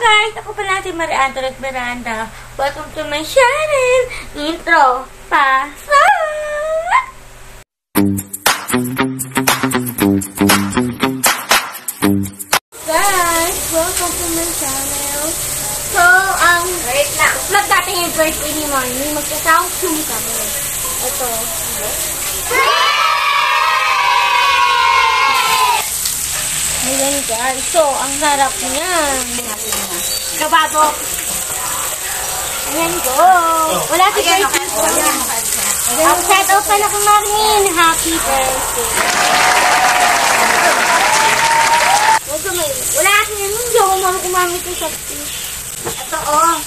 guys! Ako pala si Marianta at Miranda. Welcome to my channel! Intro! Pasok! Guys, welcome to my channel. So, ang wait lang. Vlog natin yung birthday ni Marnie. Magsa-sound zoom kami. Ito. Ayan guys. So, ang harap niyan. Kabado. Ayan go. Wala si birthday ko. Ang shout out pala kay Marnie. Happy birthday. Ka. Wala kasi yun. Hindi ako marunong kumamit ng sakti. Ito oh.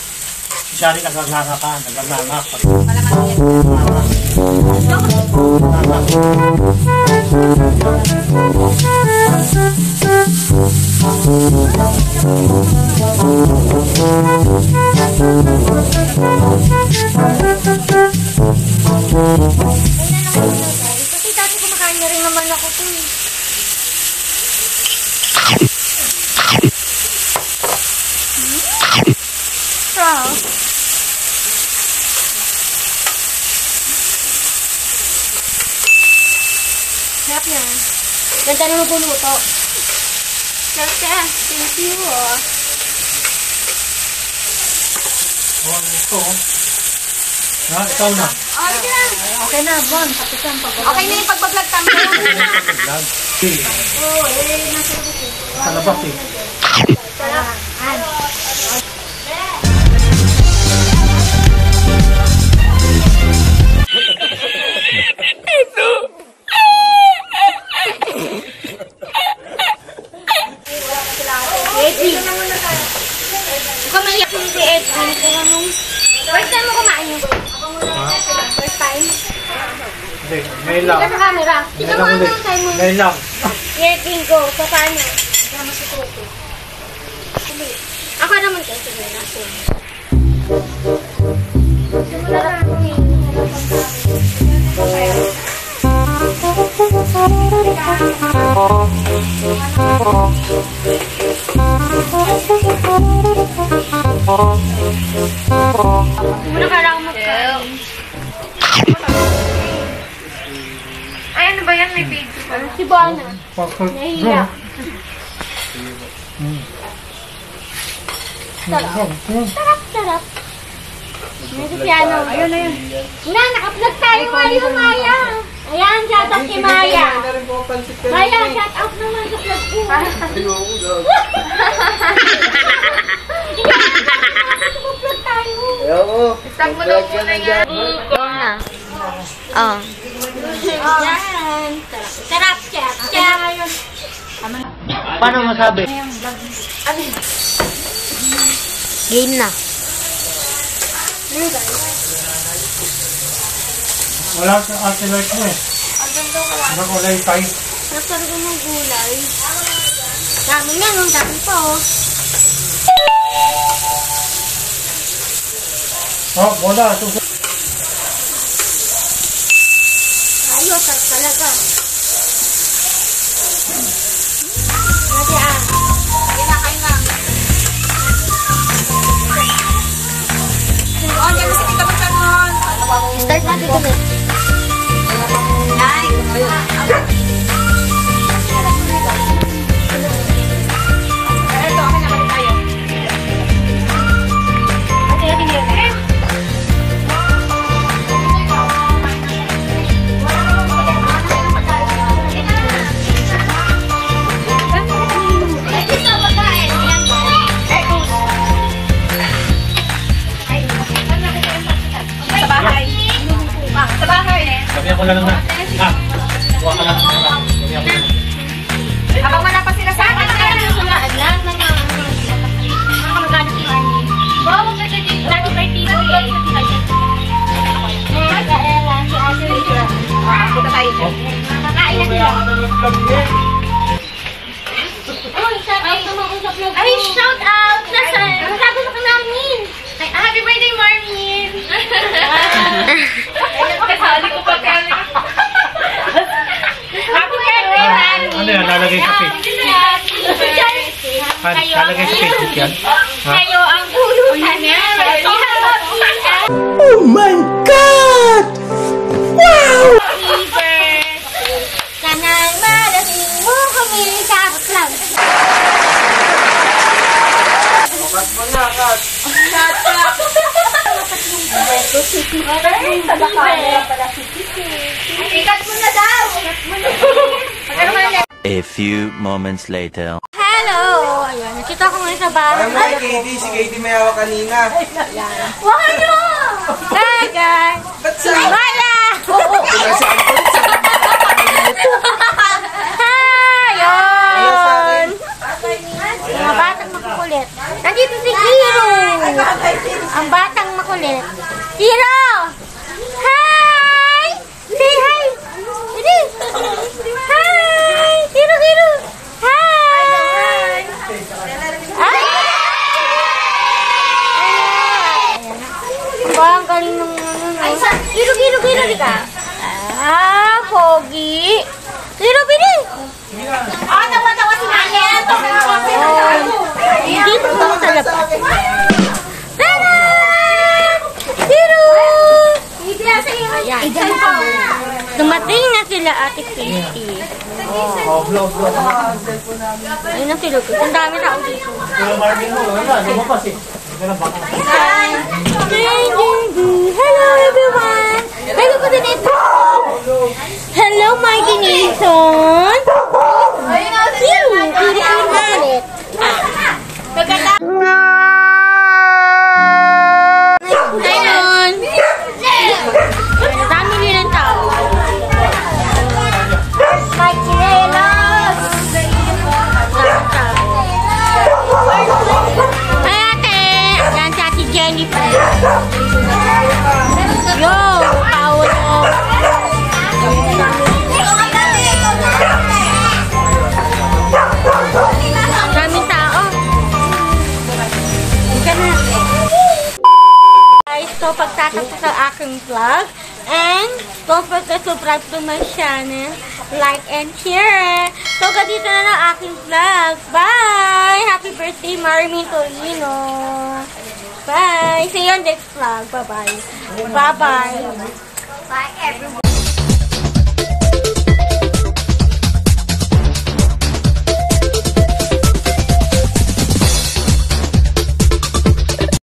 Siyari ka nagnanga ka, nagnanga ka. Kasi dati kumakain na rin naman ako to eh. Sarap. Sarap na. Ganda naman po luto. Sarap ka. Thank you. Oh, ito. oh. Ha, ikaw na. Okay na. Okay na, Bon. Tapos ang pag Okay na yung pagbablog kami. Okay. Oo, eh, nasa luto. Sa labas eh. Ngayon lang. Ika sa camera. Ngayon mo ang time mo. Ngayon lang. Edwin ko. Paano? Drama si Toto. Ako naman kayo. Sige, nasa. Simula na ako Muna ka May video pa. Si Bana. Nahiya. Sarap. Sarap, piano. Ayun na yun. Na, naka-vlog tayo ngayon, Maya. Ayan, shout out kay Maya. Maya, shout out naman sa vlog ko. Naka-vlog tayo. Stop mo. Oh. Yan. Sarap, chef. Chef. Paano masabi? Game na. Wala sa ate light mo eh. Ano ko light tayo? Nagkaroon ko ng gulay. Dami na, no? Dami pa, oh. Oh, bola. Susunod. Ayos, sarap talaga. Ate, ah. Ayun na, kayo na. Oh, yan na si Tita Basanon. Start natin ulit. Ako lang na. Ha? Kuha ka lang. Lang. Habang wala pa sila sa akin, kaya na sila. Lahat ng mga mga kamag-anak ni. Bawa ka sa dito. Lagi birthday ko eh. Eh, Gaela, si. Ah, punta tayo dyan. Makakain na sila. Uy, shout out naman ko sa vlog Ay, shout out! Nasaan? Sabi mo ka namin. Ay, ah, happy birthday, Marmin! Kasali ko pa kaya. Happy birthday, Marmin! Ano yan? Lalagay sa page. Happy birthday. Han, lalagay sa Facebook yan. Kayo ang pulutan niya. Oh my God! Wow! Sana'y madating mo kumili sa lang. Cut mo na, cut. Ikat mo na daw. A few moments later. Nakita ko ngayon sa bahay. Mo kay Katie, si Katie may hawak kanina. Wag ano! Hi, guys! Ba't sa... Maya! Pinasaan ko sa... Hi! Ano sa akin? Yun! Mga batang makukulit. Nandito si Kiro! Ang batang makulit. Kiro! Hi! Say hi! Hindi! Hi! Kiro, Kiro! Hi! Ay! Ba, ang galing ng ano, no? Di ka? Ah, pogi! Kiro, bili! Ah, tawa-tawa si Nanya. Dito po sa labas. Tada! Kiro! Ayan. Dumating na sila ate Katie. Oh, vlog, vlog. Ayun ang silog. Ang dami tao dito. Pero Marvin mo, wala, lumabas eh. Hindi ka na baka. Hello everyone! So pagtatapos ang aking vlog. And don't forget to subscribe to my channel. Like and share. So, ganito na lang aking vlog. Bye! Happy birthday, Marmin Torino. Bye! See you on next vlog. Bye-bye. Bye-bye. Bye, everyone.